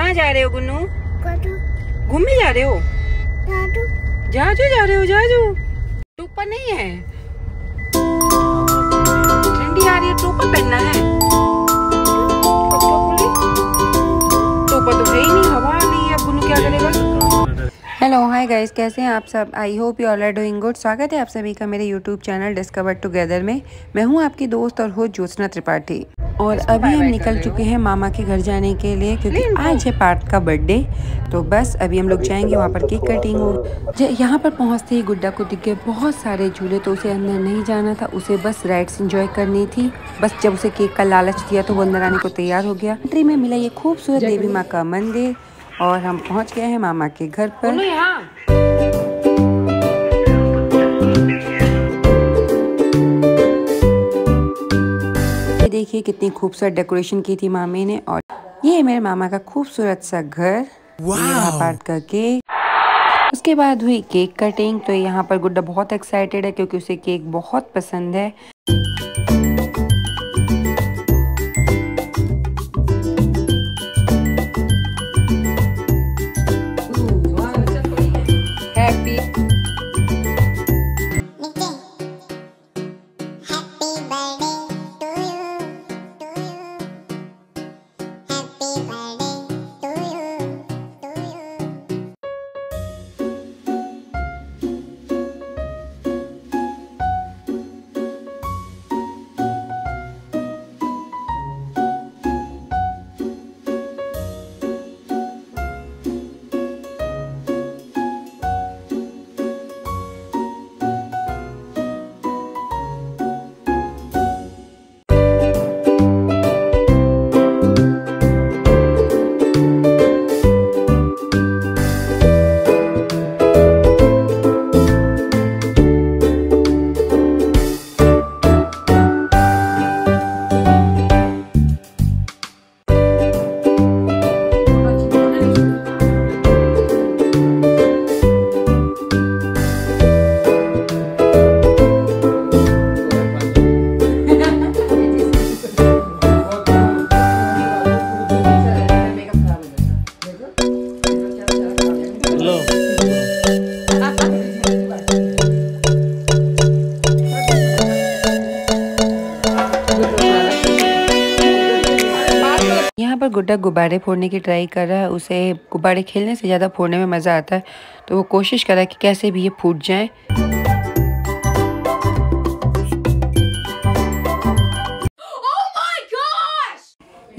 कहाँ जा रहे हो गुन्नू? घूमने जा रहे हो? जाजू जा रहे हो जाजू टोपा नहीं है। ठंडी आ रही है टोपा पहनना है। टोपा तो है ही नहीं हवा आ रही है गुन्नू क्या करेगा? हेलो हाय गाइस कैसे हैं आप सब? I hope you all are doing good स्वागत है आप सभी का मेरे यूट्यूब चैनल डिस्कवर टुगेदर में। मैं हूँ आपकी दोस्त और होस्ट ज्योत्सना त्रिपाठी। और अभी हम निकल चुके हैं मामा के घर जाने के लिए क्योंकि आज है पार्थ का बर्थडे तो बस अभी हम लोग जाएँगे वहाँ पर केक कटिंग हो यहाँ पर पहुँचते ही गुड्डा को दिख गए बहुत सारे झूले तो उसे अंदर नहीं जाना था उसे बस राइड्स इंजॉय करनी थी। बस जब उसे केक का लालच दिया तो वो अंदर आने को तैयार हो गया। एंट्री में मिला ये खूबसूरत देवी माँ का मंदिर और हम पहुँच गए हैं मामा के घर पर। देखिए कितनी खूबसूरत डेकोरेशन की थी मामी ने और ये मेरे मामा का खूबसूरत सा घर। पार्ट करके उसके बाद हुई केक कटिंग तो यहाँ पर गुड्डा बहुत एक्साइटेड है क्योंकि उसे केक बहुत पसंद है। यहाँ पर गुड्डा गुब्बारे फोड़ने की ट्राई कर रहा है। उसे गुब्बारे खेलने से ज़्यादा फोड़ने में मज़ा आता है। तो वो कोशिश कर रहा है कि कैसे भी ये फूट जाए।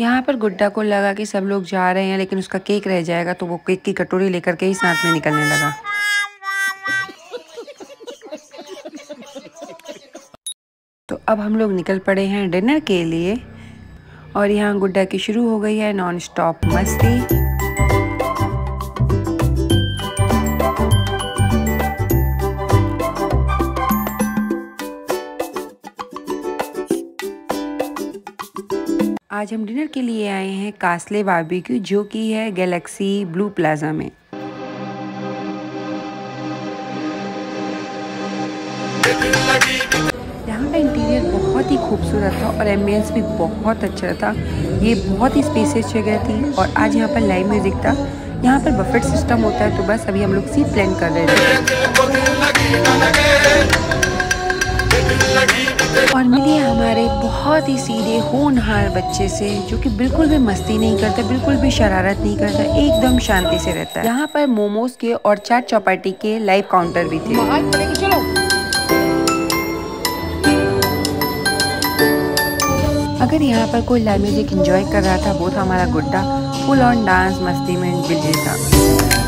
यहाँ पर गुड्डा को लगा कि सब लोग जा रहे हैं, लेकिन उसका केक रह जाएगा तो वो केक की कटोरी लेकर के ही साथ में निकलने लगा। तो अब हम लोग निकल पड़े हैं डिनर के लिए, और यहाँ गुड्डा की शुरू हो गई है नॉन स्टॉप मस्ती। आज हम डिनर के लिए आए हैं कासले बारबेक्यू, जो कि है गैलेक्सी ब्लू प्लाजा में। यहाँ का इंटीरियर बहुत ही खूबसूरत था और एम्बियंस भी बहुत अच्छा था। ये बहुत ही स्पेसियस जगह थी और आज यहाँ पर लाइव म्यूज़िक था। यहाँ पर बफेट सिस्टम होता है तो बस अभी हम लोग सीट प्लान कर रहे थे। और मिलिए हमारे बहुत ही सीधे होनहार बच्चे से जो कि बिल्कुल भी मस्ती नहीं करता बिल्कुल भी शरारत नहीं करता एकदम शांति से रहता है। यहाँ पर मोमोज के और चाट चौपाटी के लाइव काउंटर भी थे। अगर यहाँ पर कोई लाइव म्यूज़िक एंजॉय कर रहा था वो था हमारा गुड्डा फुल ऑन डांस मस्ती में बिल्ली था।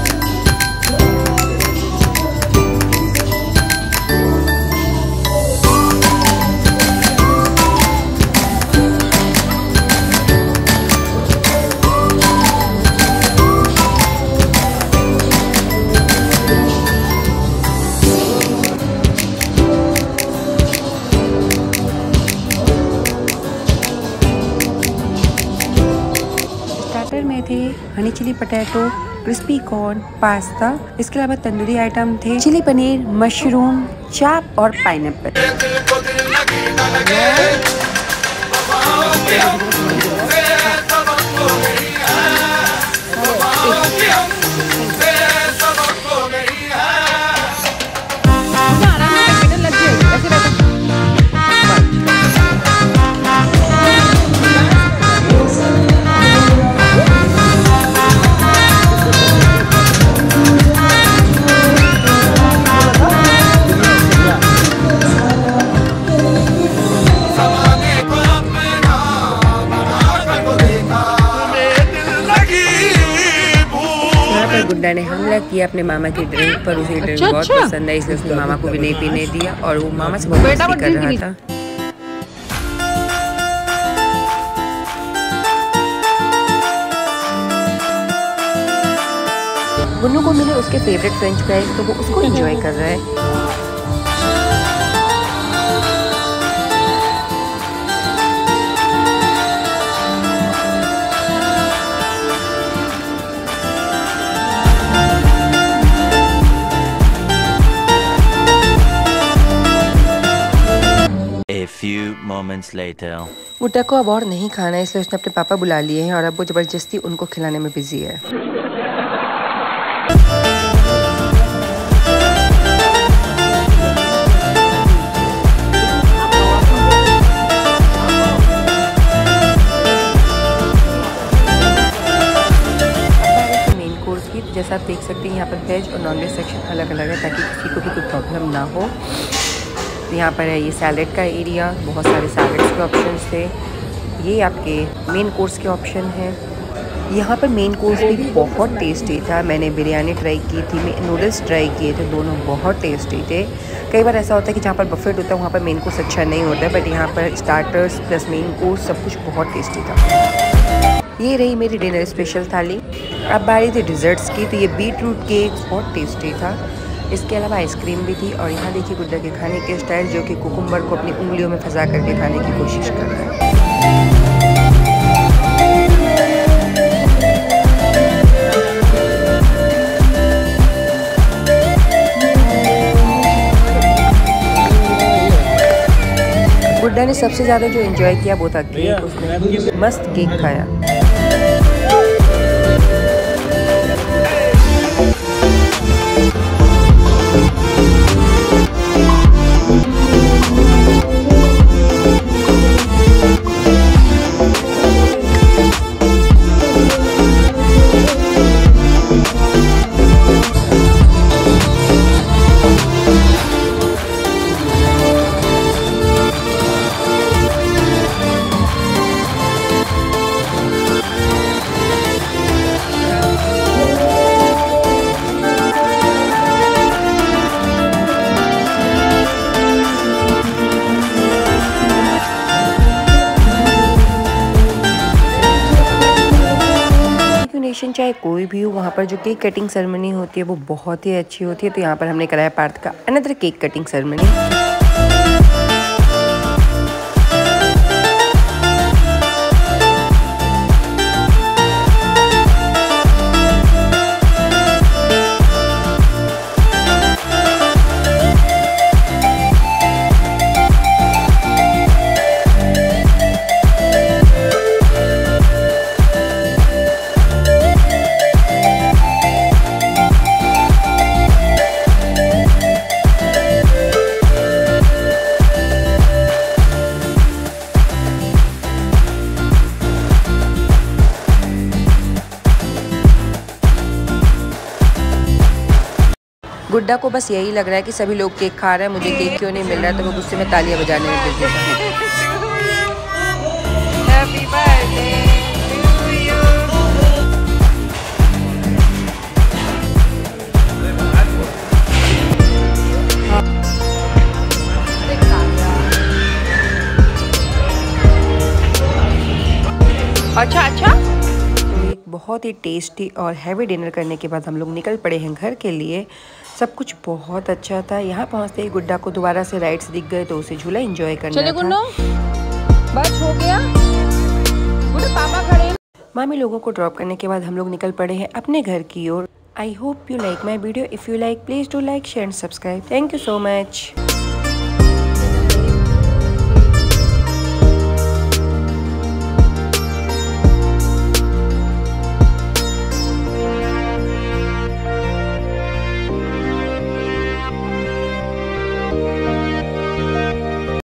Honey chilli potato, crispy corn, pasta, इसके अलावा तंदूरी आइटम थे, चिली पनीर, मशरूम, चाप और पाइनएप्पल। गुड्डा ने किया अपने मामा की ड्रिंक पर उसे ड्रिंक अच्छा, बहुत अच्छा। पसंद है इसलिए उसने मामा को भी नहीं पीने दिया और वो मामा से बहुत मस्ती कर रहा था गुन्नू को मिले उसके फेवरेट फ्रेंच फ्राइज तो वो उसको एंजॉय कर रहा है moments later. गुड्डा को अब और नहीं खाना है इसलिए उसने अपने पापा बुला लिए हैं और अब वो ज़बरदस्ती उनको खिलाने में बिज़ी है मेन कोर्स की जैसा आप देख सकते हैं यहाँ पर वेज और नॉन वेज सेक्शन अलग अलग है ताकि किसी को भी कोई प्रॉब्लम ना हो यहाँ पर है ये सैलेड का एरिया बहुत सारे सैलड्स के ऑप्शन थे। ये आपके मेन कोर्स के ऑप्शन हैं। यहाँ पर मेन कोर्स भी बहुत टेस्टी था। मैंने बिरयानी ट्राई की थी, मैं नूडल्स ट्राई किए थे, दोनों बहुत टेस्टी थे। कई बार ऐसा होता है कि जहाँ पर बफेट होता है, वहाँ पर मेन कोर्स अच्छा नहीं होता बट यहाँ पर स्टार्टर्स प्लस मेन कोर्स सब कुछ बहुत टेस्टी था। ये रही मेरी डिनर स्पेशल थाली। अब बारी थी डिज़र्ट्स की तो ये बीट रूट केक बहुत टेस्टी था। इसके अलावा आइसक्रीम भी थी और यहाँ देखिए गुड्डा के खाने के स्टाइल जो कि कुकुम्बर को अपनी उंगलियों में फंसा करके खाने की कोशिश कर रहा है। गुड्डा ने सबसे ज़्यादा जो एंजॉय किया वो था केक। उसने मस्त केक खाया। नेशन चाहे कोई भी हो, वहाँ पर जो केक कटिंग सेरेमनी होती है, वो बहुत ही अच्छी होती है। तो यहाँ पर हमने कराया पार्थ का अनदर केक कटिंग सेरेमनी गुड्डा को बस यही लग रहा है कि सभी लोग केक खा रहे हैं मुझे केक क्यों नहीं मिल रहा तो वो गुस्से में तालियाँ बजाने में बिज़ी है. अच्छा अच्छा। बहुत ही टेस्टी और हैवी डिनर करने के बाद हम लोग निकल पड़े हैं घर के लिए। सब कुछ बहुत अच्छा था। यहाँ पहुँचते ही गुड्डा को दोबारा से राइड्स दिख गए तो उसे झूला इंजॉय करना चले था। बस हो गया। पापा खड़े मामी लोगों को ड्रॉप करने के बाद हम लोग निकल पड़े हैं अपने घर की ओर। I hope you like my video if you like please do like share and subscribe thank you so much